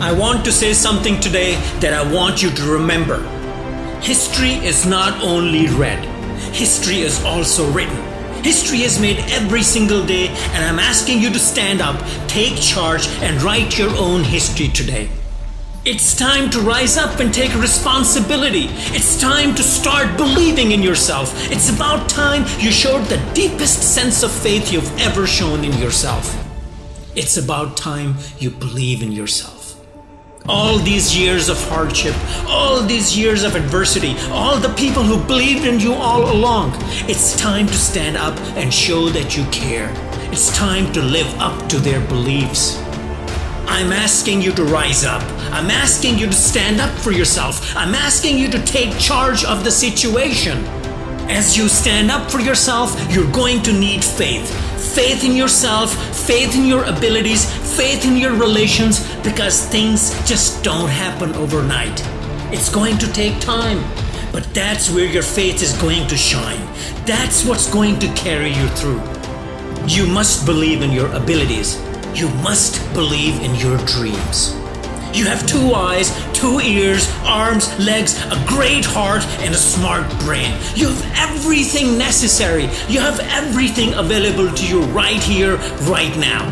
I want to say something today that I want you to remember. History is not only read, history is also written. History is made every single day, and I'm asking you to stand up, take charge, and write your own history today. It's time to rise up and take responsibility. It's time to start believing in yourself. It's about time you showed the deepest sense of faith you've ever shown in yourself. It's about time you believe in yourself. All these years of hardship, all these years of adversity, all the people who believed in you all along, it's time to stand up and show that you care. It's time to live up to their beliefs. I'm asking you to rise up. I'm asking you to stand up for yourself. I'm asking you to take charge of the situation. As you stand up for yourself, you're going to need faith. Faith in yourself, faith in your abilities, faith in your relations, because things just don't happen overnight. It's going to take time, but that's where your faith is going to shine. That's what's going to carry you through. You must believe in your abilities. You must believe in your dreams. You have two eyes, two ears, arms, legs, a great heart, and a smart brain. You have everything necessary. You have everything available to you right here, right now.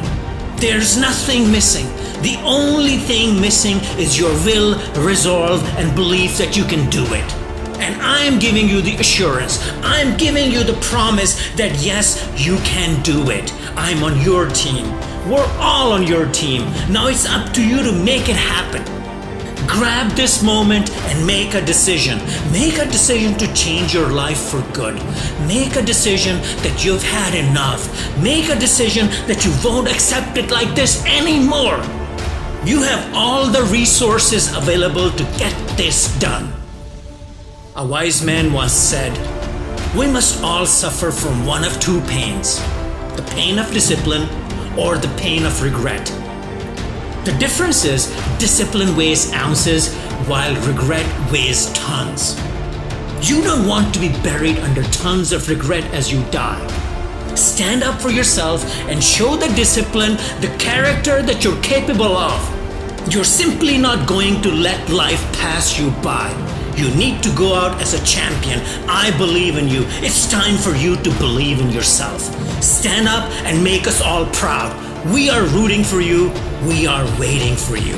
There's nothing missing. The only thing missing is your will, resolve, and belief that you can do it. And I'm giving you the assurance, I'm giving you the promise that yes, you can do it. I'm on your team. We're all on your team. Now it's up to you to make it happen. Grab this moment and make a decision. Make a decision to change your life for good. Make a decision that you've had enough. Make a decision that you won't accept it like this anymore. You have all the resources available to get this done. A wise man once said, We must all suffer from one of two pains the pain of discipline or the pain of regret. The difference is discipline weighs ounces while regret weighs tons. You don't want to be buried under tons of regret as you die. Stand up for yourself and show the discipline, the character that you're capable of. You're simply not going to let life pass you by. You need to go out as a champion. I believe in you. It's time for you to believe in yourself. Stand up and make us all proud. We are rooting for you. We are waiting for you.